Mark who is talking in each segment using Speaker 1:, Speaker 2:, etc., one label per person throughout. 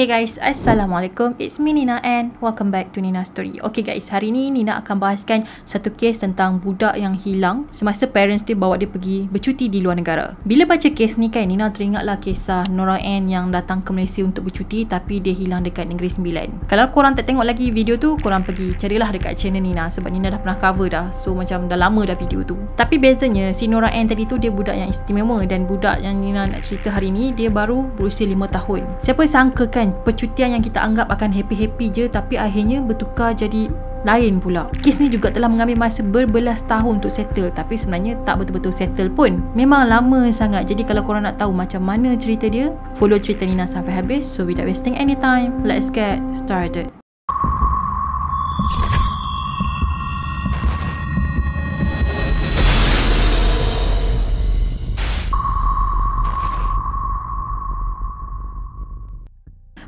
Speaker 1: Hey guys, Assalamualaikum. It's me Nina and welcome back to Nina Story. Okay guys, hari ni Nina akan bahaskan satu kes tentang budak yang hilang semasa parents dia bawa dia pergi bercuti di luar negara. Bila baca kes ni kan, Nina teringatlah kisah Nora Ann yang datang ke Malaysia untuk bercuti tapi dia hilang dekat Negeri Sembilan. Kalau korang tak tengok lagi video tu, korang pergi carilah dekat channel Nina sebab Nina dah pernah cover dah. So macam dah lama dah video tu. Tapi bezanya si Nora Ann tadi tu dia budak yang istimewa dan budak yang Nina nak cerita hari ni dia baru berusia 5 tahun. Siapa sangka kan percutian yang kita anggap akan happy-happy je tapi akhirnya bertukar jadi lain pula. Kes ni juga telah mengambil masa berbelas tahun untuk settle tapi sebenarnya tak betul-betul settle pun. Memang lama sangat. Jadi kalau korang nak tahu macam mana cerita dia, follow cerita Nina sampai habis. So without wasting any time, let's get started.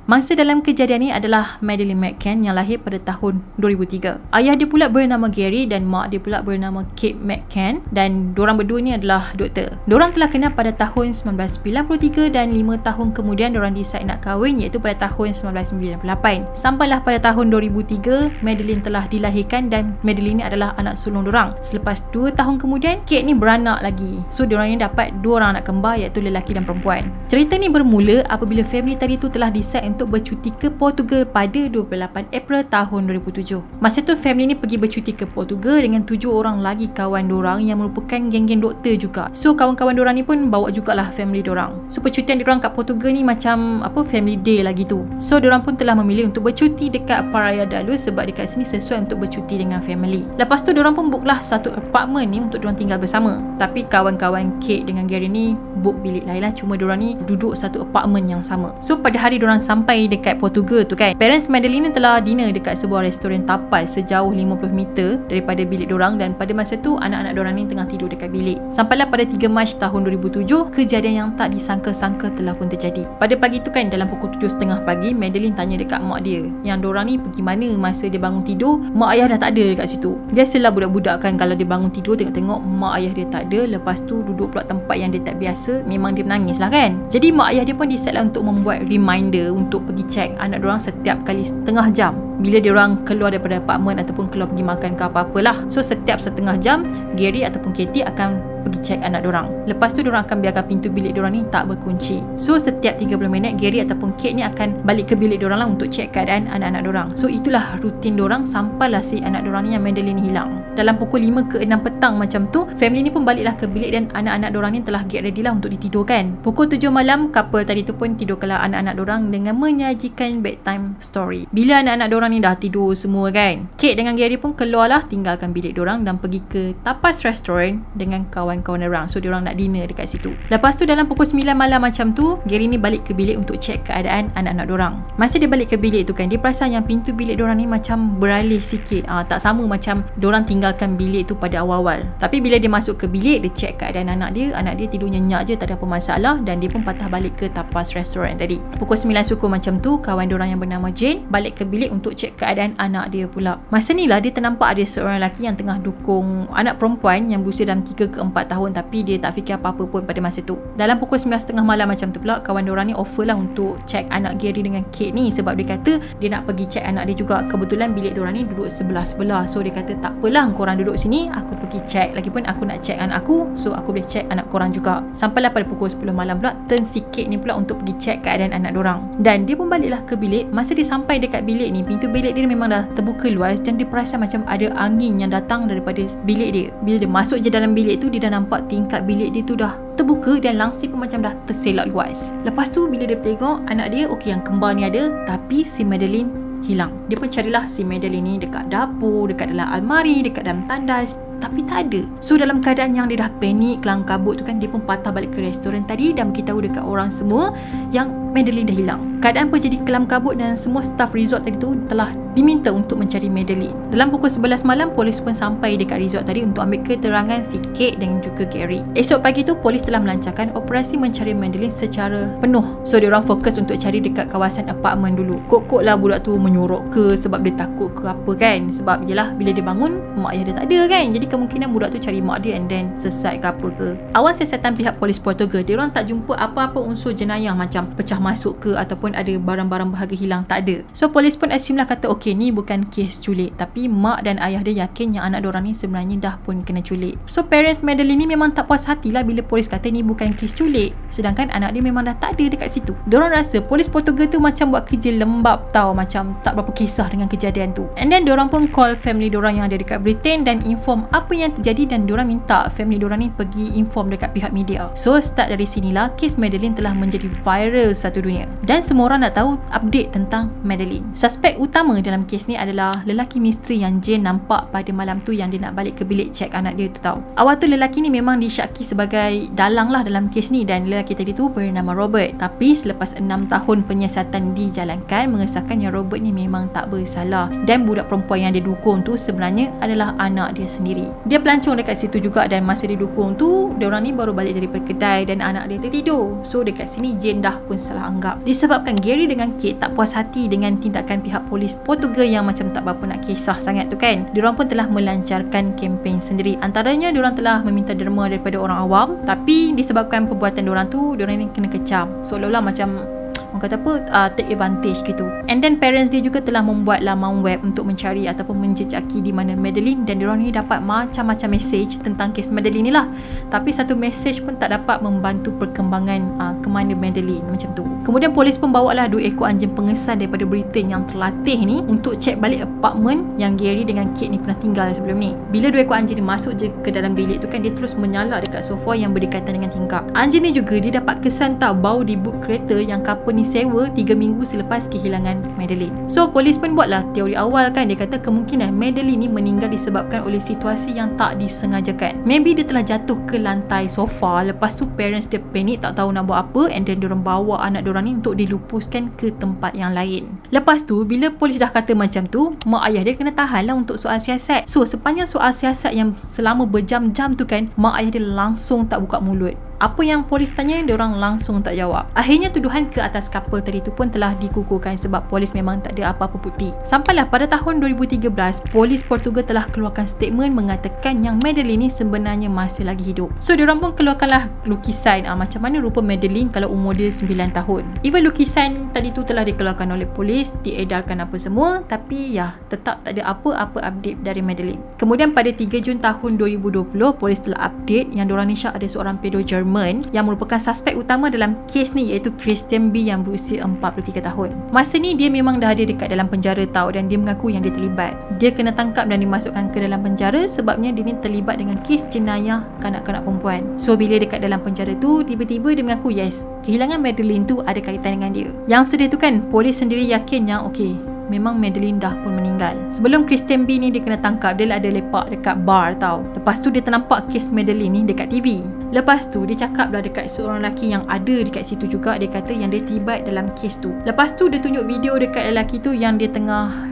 Speaker 1: Mangsa dalam kejadian ini adalah Madeline McCann yang lahir pada tahun 2003. Ayah dia pula bernama Gary dan mak dia pula bernama Kate McCann dan diorang berdua ni adalah doktor. Diorang telah kenal pada tahun 1993 dan 5 tahun kemudian diorang decide nak kahwin iaitu pada tahun 1998. Sampailah pada tahun 2003, Madeline telah dilahirkan dan Madeline ni adalah anak sulung diorang. Selepas 2 tahun kemudian, Kate ni beranak lagi. So diorang ni dapat dua orang anak kembar iaitu lelaki dan perempuan. Cerita ni bermula apabila family tadi tu telah decide untuk untuk bercuti ke Portugal pada 28 April tahun 2007. Masa tu family ni pergi bercuti ke Portugal dengan tujuh orang lagi kawan dorang yang merupakan geng-geng doktor juga. So kawan-kawan dorang ni pun bawa jugalah family dorang. So percutian dorang kat Portugal ni macam apa family day lagi tu. So dorang pun telah memilih untuk bercuti dekat Paraya Dalu sebab dekat sini sesuai untuk bercuti dengan family. Lepas tu dorang pun booklah satu apartment ni untuk dorang tinggal bersama. Tapi kawan-kawan Kate dengan Gary ni book bilik lain lah cuma dorang ni duduk satu apartment yang sama. So pada hari dorang sampai sampai dekat Portugal tu kan. Parents Madeline telah dinner dekat sebuah restoran tapas sejauh 50 meter daripada bilik dorang dan pada masa tu anak-anak dorang ni tengah tidur dekat bilik. Sampailah pada 3 Mac tahun 2007 kejadian yang tak disangka-sangka telah pun terjadi. Pada pagi tu kan dalam pukul 7.30 pagi Madeline tanya dekat mak dia yang dorang ni pergi mana masa dia bangun tidur. Mak ayah dah tak ada dekat situ. Biasalah budak-budak kan kalau dia bangun tidur tengok-tengok mak ayah dia tak ada. Lepas tu duduk pula tempat yang dia tak biasa memang dia menangis lah kan. Jadi mak ayah dia pun decide lah untuk membuat reminder untuk untuk pergi check anak orang setiap kali setengah jam. Bila dia orang keluar daripada apartment ataupun keluar pergi makan ke apa-apalah so setiap setengah jam Gary ataupun Katie akan pergi check anak orang. Lepas tu orang akan biarkan pintu bilik orang ni tak berkunci. So setiap 30 minit Gary ataupun Kate ni akan balik ke bilik orang lah untuk check keadaan anak-anak orang. So itulah rutin orang sampailah si anak orang ni yang Madeline hilang. Dalam pukul 5 ke 6 petang macam tu, family ni pun baliklah ke bilik dan anak-anak orang ni telah get ready lah untuk ditidurkan. Pukul 7 malam, couple tadi tu pun tidurkanlah anak-anak orang dengan menyajikan bedtime story. Bila anak-anak orang ni dah tidur semua kan, Kate dengan Gary pun keluarlah tinggalkan bilik orang dan pergi ke tapas restaurant dengan kawan kawan-kawan orang so diorang nak dinner dekat situ. Lepas tu dalam pukul 9 malam macam tu Gary ni balik ke bilik untuk check keadaan anak-anak diorang masa dia balik ke bilik tu kan dia perasan yang pintu bilik diorang ni macam beralih sikit. Ha, tak sama macam diorang tinggalkan bilik tu pada awal-awal. Tapi bila dia masuk ke bilik dia check keadaan anak dia anak dia tidur nyenyak je tak ada apa masalah dan dia pun patah balik ke tapas restoran tadi. Pukul 9 suku macam tu kawan diorang yang bernama Jane balik ke bilik untuk check keadaan anak dia pula. Masa ni lah dia ternampak ada seorang lelaki yang tengah dukung anak perempuan yang berusia dalam 3 ke 4 4 tahun tapi dia tak fikir apa-apa pun pada masa tu. Dalam pukul 9.30 malam macam tu pula kawan diorang ni offer lah untuk check anak Gary dengan Kate ni sebab dia kata dia nak pergi check anak dia juga. Kebetulan bilik diorang ni duduk sebelah-sebelah. So dia kata tak apalah korang duduk sini aku pergi check. Lagipun aku nak check anak aku so aku boleh check anak korang juga. Sampailah pada pukul 10 malam pula turn si Kate ni pula untuk pergi check keadaan anak diorang. Dan dia pun baliklah ke bilik. Masa dia sampai dekat bilik ni pintu bilik dia memang dah terbuka luas dan dia perasan macam ada angin yang datang daripada bilik dia. Bila dia masuk je dalam bilik tu dia dah nampak tingkat bilik dia tu dah terbuka dan langsir pun macam dah terselak luas. Lepas tu bila dia tengok anak dia okey yang kembar ni ada tapi si Madeline hilang. Dia pun carilah si Madeline ni dekat dapur, dekat dalam almari, dekat dalam tandas tapi tak ada. So dalam keadaan yang dia dah panik, kelang kabut tu kan dia pun patah balik ke restoran tadi dan beritahu dekat orang semua yang Madeline dah hilang. Keadaan pun jadi kelam kabut dan semua staff resort tadi tu telah diminta untuk mencari Madeline. Dalam pukul 11 malam, polis pun sampai dekat resort tadi untuk ambil keterangan si Kate dan juga Gary. Esok pagi tu, polis telah melancarkan operasi mencari Madeline secara penuh. So, diorang fokus untuk cari dekat kawasan apartmen dulu. Kok-kok lah budak tu menyorok ke sebab dia takut ke apa kan. Sebab yelah, bila dia bangun, mak ayah dia tak ada kan. Jadi kemungkinan budak tu cari mak dia and then sesat ke apa ke. Awal siasatan pihak polis Portugal, dia orang tak jumpa apa-apa unsur jenayah macam pecah masuk ke ataupun ada barang-barang berharga hilang. Tak ada. So polis pun assume lah kata okay ni bukan kes culik tapi mak dan ayah dia yakin yang anak diorang ni sebenarnya dah pun kena culik. So parents Madeline ni memang tak puas hati lah bila polis kata ni bukan kes culik sedangkan anak dia memang dah tak ada dekat situ. Diorang rasa polis Portugal tu macam buat kerja lembab tau macam tak berapa kisah dengan kejadian tu. And then diorang pun call family diorang yang ada dekat Britain dan inform apa yang terjadi dan diorang minta family diorang ni pergi inform dekat pihak media. So start dari sinilah kes Madeline telah menjadi viral satu dunia. Dan semua orang nak tahu update tentang Madeline. Suspek utama dalam kes ni adalah lelaki misteri yang Jane nampak pada malam tu yang dia nak balik ke bilik cek anak dia tu tahu. Awal tu lelaki ni memang disyaki sebagai dalang lah dalam kes ni dan lelaki tadi tu bernama Robert. Tapi selepas 6 tahun penyiasatan dijalankan mengesahkan yang Robert ni memang tak bersalah dan budak perempuan yang dia dukung tu sebenarnya adalah anak dia sendiri. Dia pelancong dekat situ juga dan masa dia dukung tu dia orang ni baru balik dari perkedai dan anak dia tertidur. So dekat sini Jane dah pun salah anggap. Disebabkan Gary dengan Kate tak puas hati dengan tindakan pihak polis Portugal yang macam tak berapa nak kisah sangat tu kan. Dia orang pun telah melancarkan kempen sendiri. Antaranya dia orang telah meminta derma daripada orang awam tapi disebabkan perbuatan dia orang tu dia orang ni kena kecam. Seolah-olah macam orang kata apa? Uh, take advantage gitu. And then parents dia juga telah membuat laman web untuk mencari ataupun menjejaki di mana Madeline dan diorang ni dapat macam-macam message tentang kes Madeline ni lah. Tapi satu message pun tak dapat membantu perkembangan uh, ke mana Madeline macam tu. Kemudian polis pun bawa lah dua ekor anjing pengesan daripada Britain yang terlatih ni untuk cek balik apartment yang Gary dengan Kate ni pernah tinggal sebelum ni. Bila dua ekor anjing ni masuk je ke dalam bilik tu kan dia terus menyala dekat sofa yang berdekatan dengan tingkap. Anjing ni juga dia dapat kesan tak bau di boot kereta yang couple ni disewa 3 minggu selepas kehilangan Madeline. So polis pun buatlah teori awal kan dia kata kemungkinan Madeline ni meninggal disebabkan oleh situasi yang tak disengajakan. Maybe dia telah jatuh ke lantai sofa lepas tu parents dia panik tak tahu nak buat apa and then diorang bawa anak diorang ni untuk dilupuskan ke tempat yang lain. Lepas tu bila polis dah kata macam tu mak ayah dia kena tahan lah untuk soal siasat. So sepanjang soal siasat yang selama berjam-jam tu kan mak ayah dia langsung tak buka mulut apa yang polis tanya dia orang langsung tak jawab. Akhirnya tuduhan ke atas couple tadi tu pun telah digugurkan sebab polis memang tak ada apa-apa bukti. Sampailah pada tahun 2013 polis Portugal telah keluarkan statement mengatakan yang Madeline ni sebenarnya masih lagi hidup. So dia orang pun keluarkanlah lukisan. Ah, macam mana rupa Madeline kalau umur dia 9 tahun? Even lukisan tadi tu telah dikeluarkan oleh polis diedarkan apa semua tapi ya tetap tak ada apa-apa update dari Madeline. Kemudian pada 3 Jun tahun 2020 polis telah update yang diorang ni ada seorang pedo Jerman Jerman yang merupakan suspek utama dalam kes ni iaitu Christian B yang berusia 43 tahun. Masa ni dia memang dah ada dekat dalam penjara tau dan dia mengaku yang dia terlibat. Dia kena tangkap dan dimasukkan ke dalam penjara sebabnya dia ni terlibat dengan kes jenayah kanak-kanak perempuan. So bila dekat dalam penjara tu tiba-tiba dia mengaku yes, kehilangan Madeline tu ada kaitan dengan dia. Yang sedih tu kan polis sendiri yakin yang okey memang Madeline dah pun meninggal. Sebelum Christian B ni dia kena tangkap, dia ada lepak dekat bar tau. Lepas tu dia ternampak kes Madeline ni dekat TV. Lepas tu dia cakap lah dekat seorang lelaki yang ada dekat situ juga, dia kata yang dia terlibat dalam kes tu. Lepas tu dia tunjuk video dekat lelaki tu yang dia tengah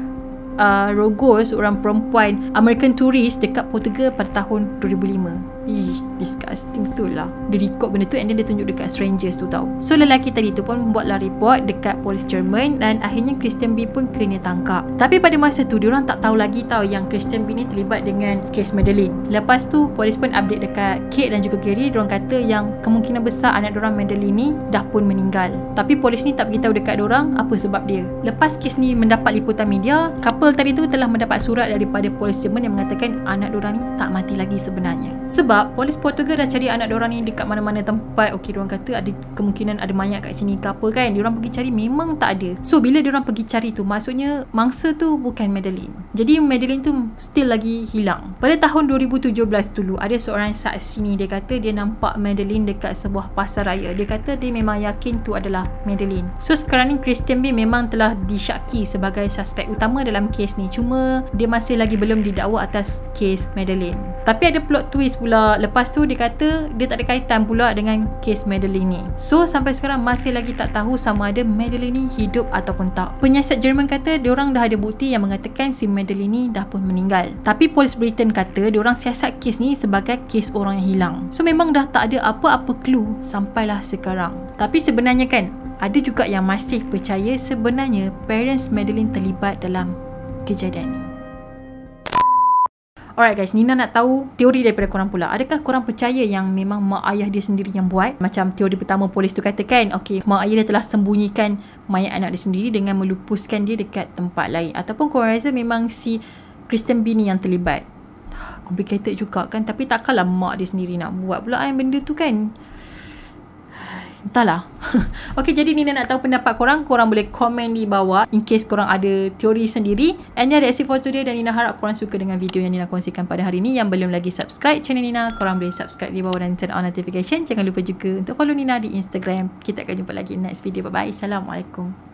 Speaker 1: uh, rogol seorang perempuan American tourist dekat Portugal pada tahun 2005. Ih, disgusting betul lah. Dia record benda tu and then dia tunjuk dekat strangers tu tau. So lelaki tadi tu pun buatlah report dekat polis Jerman dan akhirnya Christian B pun kena tangkap. Tapi pada masa tu diorang tak tahu lagi tau yang Christian B ni terlibat dengan kes Madeline. Lepas tu polis pun update dekat Kate dan juga Gary diorang kata yang kemungkinan besar anak diorang Madeline ni dah pun meninggal. Tapi polis ni tak beritahu dekat diorang apa sebab dia. Lepas kes ni mendapat liputan media, couple tadi tu telah mendapat surat daripada polis Jerman yang mengatakan anak diorang ni tak mati lagi sebenarnya. Sebab polis Portugal dah cari anak diorang ni dekat mana-mana tempat. Okey diorang kata ada kemungkinan ada mayat kat sini ke apa kan. Diorang pergi cari memang tak ada. So bila diorang pergi cari tu maksudnya mangsa tu bukan Madeline jadi Madeline tu still lagi hilang. Pada tahun 2017 dulu ada seorang saksi ni dia kata dia nampak Madeline dekat sebuah pasar raya. Dia kata dia memang yakin tu adalah Madeline. So sekarang ni Christian B memang telah disyaki sebagai suspek utama dalam kes ni. Cuma dia masih lagi belum didakwa atas kes Madeline. Tapi ada plot twist pula. Lepas tu dia kata dia tak ada kaitan pula dengan kes Madeline ni. So sampai sekarang masih lagi tak tahu sama ada Madeline ni hidup ataupun tak. Penyiasat Jerman kata dia orang dah ada bukti yang mengatakan si Madeline ni dah pun meninggal. Tapi polis Britain kata dia orang siasat kes ni sebagai kes orang yang hilang. So memang dah tak ada apa-apa clue sampailah sekarang. Tapi sebenarnya kan ada juga yang masih percaya sebenarnya parents Madeline terlibat dalam kejadian ni. Alright guys, Nina nak tahu teori daripada korang pula. Adakah korang percaya yang memang mak ayah dia sendiri yang buat? Macam teori pertama polis tu katakan, okay, mak ayah dia telah sembunyikan mayat anak dia sendiri dengan melupuskan dia dekat tempat lain. Ataupun korang rasa memang si Kristen B ni yang terlibat. Complicated juga kan. Tapi takkanlah mak dia sendiri nak buat pula yang benda tu kan. Entahlah. okay, jadi Nina nak tahu pendapat korang. Korang boleh komen di bawah. In case korang ada teori sendiri. And yeah, that's it for today. Dan Nina harap korang suka dengan video yang Nina kongsikan pada hari ni. Yang belum lagi subscribe channel Nina. Korang boleh subscribe di bawah dan turn on notification. Jangan lupa juga untuk follow Nina di Instagram. Kita akan jumpa lagi next video. Bye-bye. Assalamualaikum.